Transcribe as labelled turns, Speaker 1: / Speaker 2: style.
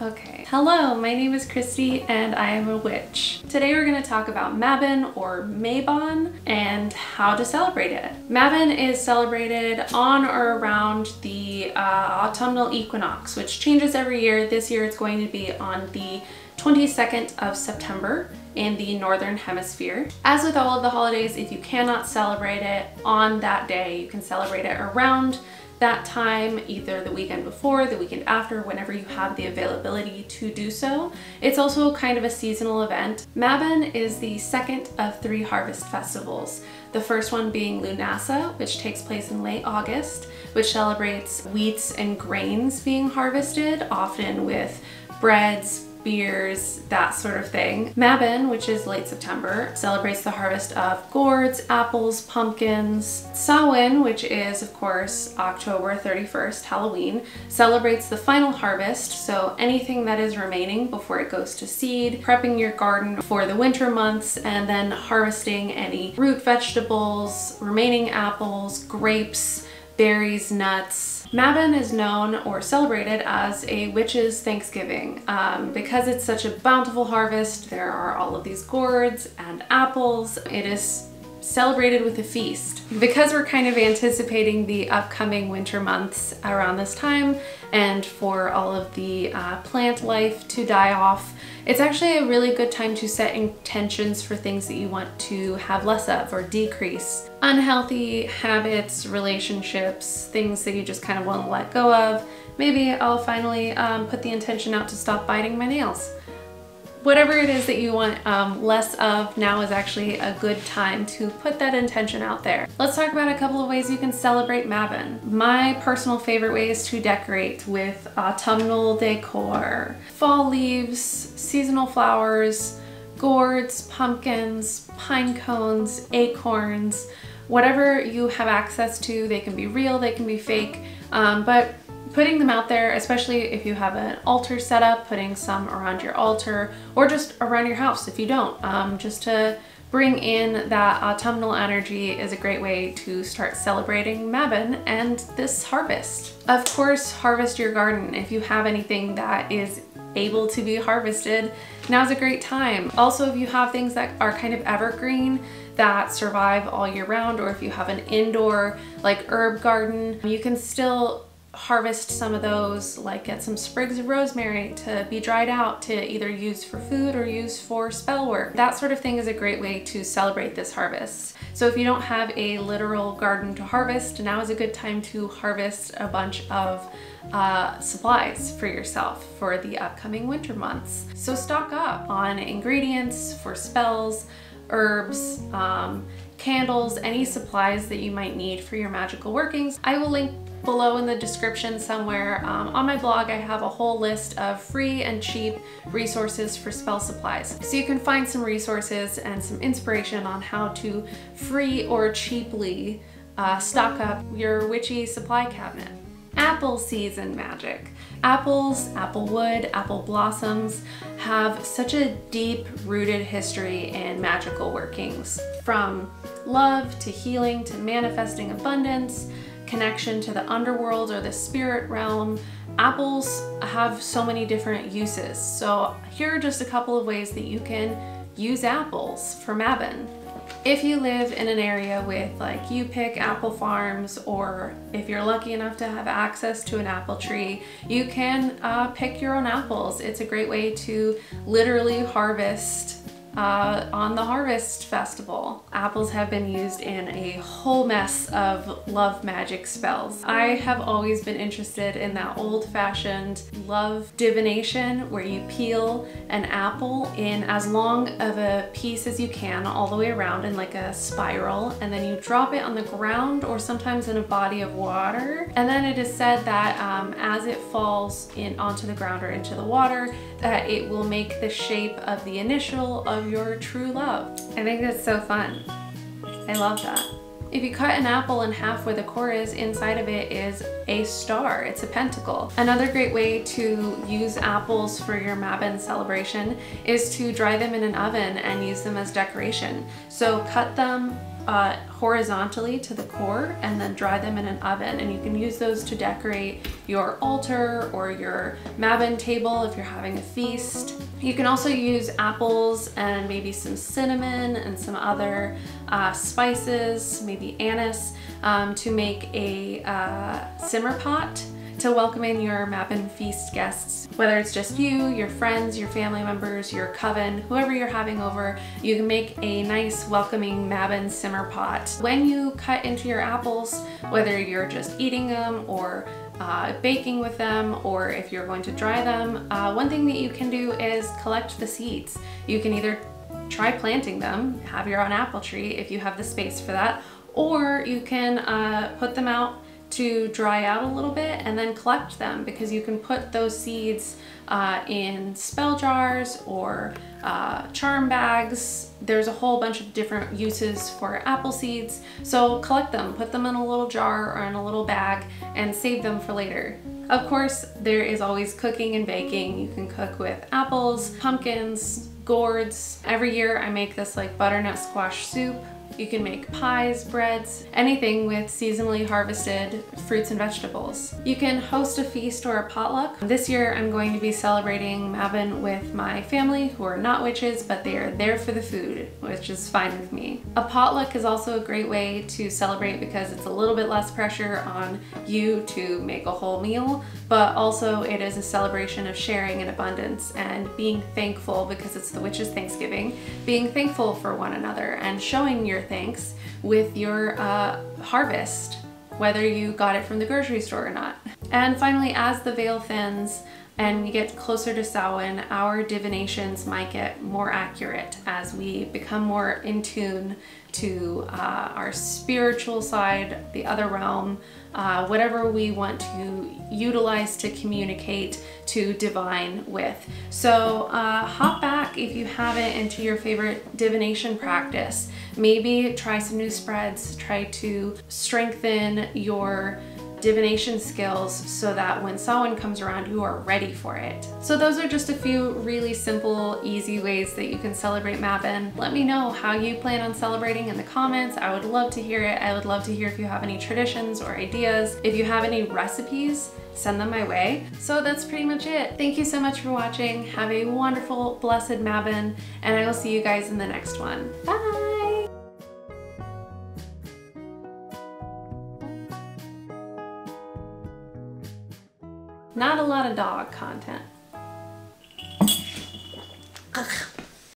Speaker 1: Okay. Hello, my name is Christy and I am a witch. Today we're going to talk about Mabon or Mabon and how to celebrate it. Mabon is celebrated on or around the uh, autumnal equinox, which changes every year. This year it's going to be on the 22nd of September in the Northern Hemisphere. As with all of the holidays, if you cannot celebrate it on that day, you can celebrate it around that time, either the weekend before, the weekend after, whenever you have the availability to do so. It's also kind of a seasonal event. Mabon is the second of three harvest festivals. The first one being Lughnasadh, which takes place in late August, which celebrates wheats and grains being harvested, often with breads, beers, that sort of thing. Mabon, which is late September, celebrates the harvest of gourds, apples, pumpkins. Samhain, which is of course October 31st, Halloween, celebrates the final harvest, so anything that is remaining before it goes to seed, prepping your garden for the winter months, and then harvesting any root vegetables, remaining apples, grapes, berries, nuts, Mabon is known or celebrated as a witch's Thanksgiving. Um, because it's such a bountiful harvest, there are all of these gourds and apples. It is celebrated with a feast. Because we're kind of anticipating the upcoming winter months around this time and for all of the uh, plant life to die off, it's actually a really good time to set intentions for things that you want to have less of or decrease. Unhealthy habits, relationships, things that you just kind of want to let go of. Maybe I'll finally um, put the intention out to stop biting my nails whatever it is that you want um, less of, now is actually a good time to put that intention out there. Let's talk about a couple of ways you can celebrate Mabon. My personal favorite way is to decorate with autumnal decor. Fall leaves, seasonal flowers, gourds, pumpkins, pine cones, acorns, whatever you have access to. They can be real, they can be fake, um, but putting them out there, especially if you have an altar set up, putting some around your altar or just around your house if you don't, um, just to bring in that autumnal energy is a great way to start celebrating Mabon and this harvest. Of course, harvest your garden. If you have anything that is able to be harvested, now's a great time. Also, if you have things that are kind of evergreen, that survive all year round, or if you have an indoor like herb garden, you can still harvest some of those, like get some sprigs of rosemary to be dried out to either use for food or use for spell work. That sort of thing is a great way to celebrate this harvest. So if you don't have a literal garden to harvest, now is a good time to harvest a bunch of uh, supplies for yourself for the upcoming winter months. So stock up on ingredients for spells, herbs, um, candles, any supplies that you might need for your magical workings. I will link below in the description somewhere. Um, on my blog, I have a whole list of free and cheap resources for spell supplies. So you can find some resources and some inspiration on how to free or cheaply uh, stock up your witchy supply cabinet. Apple season magic. Apples, apple wood, apple blossoms have such a deep rooted history in magical workings. From love to healing to manifesting abundance, connection to the underworld or the spirit realm. Apples have so many different uses. So here are just a couple of ways that you can use apples for Mabon. If you live in an area with like you pick apple farms or if you're lucky enough to have access to an apple tree, you can uh, pick your own apples. It's a great way to literally harvest uh, on the Harvest Festival. Apples have been used in a whole mess of love magic spells. I have always been interested in that old-fashioned love divination where you peel an apple in as long of a piece as you can all the way around in like a spiral and then you drop it on the ground or sometimes in a body of water and then it is said that um, as it falls in onto the ground or into the water that it will make the shape of the initial of your true love. I think that's so fun. I love that. If you cut an apple in half where the core is, inside of it is a star. It's a pentacle. Another great way to use apples for your Mabon celebration is to dry them in an oven and use them as decoration. So cut them uh, horizontally to the core and then dry them in an oven. And you can use those to decorate your altar or your Mabon table if you're having a feast. You can also use apples and maybe some cinnamon and some other uh, spices, maybe anise, um, to make a uh, simmer pot to welcome in your Mabon Feast guests. Whether it's just you, your friends, your family members, your coven, whoever you're having over, you can make a nice welcoming Mabon simmer pot. When you cut into your apples, whether you're just eating them or uh, baking with them or if you're going to dry them, uh, one thing that you can do is collect the seeds. You can either try planting them, have your own apple tree if you have the space for that, or you can uh, put them out to dry out a little bit and then collect them because you can put those seeds uh, in spell jars or uh, charm bags. There's a whole bunch of different uses for apple seeds. So collect them, put them in a little jar or in a little bag and save them for later. Of course, there is always cooking and baking. You can cook with apples, pumpkins, gourds. Every year I make this like butternut squash soup you can make pies, breads, anything with seasonally harvested fruits and vegetables. You can host a feast or a potluck. This year I'm going to be celebrating Mabon with my family who are not witches, but they are there for the food, which is fine with me. A potluck is also a great way to celebrate because it's a little bit less pressure on you to make a whole meal, but also it is a celebration of sharing and abundance and being thankful because it's the witches Thanksgiving, being thankful for one another and showing your thanks with your uh, harvest, whether you got it from the grocery store or not. And finally, as the veil thins, and we get closer to Samhain, our divinations might get more accurate as we become more in tune to uh, our spiritual side, the other realm, uh, whatever we want to utilize to communicate to divine with. So uh, hop back if you haven't into your favorite divination practice. Maybe try some new spreads, try to strengthen your divination skills so that when Samhain comes around, you are ready for it. So those are just a few really simple, easy ways that you can celebrate Mabon. Let me know how you plan on celebrating in the comments. I would love to hear it. I would love to hear if you have any traditions or ideas. If you have any recipes, send them my way. So that's pretty much it. Thank you so much for watching. Have a wonderful, blessed Mabon, and I will see you guys in the next one. Bye! Not a lot of dog content.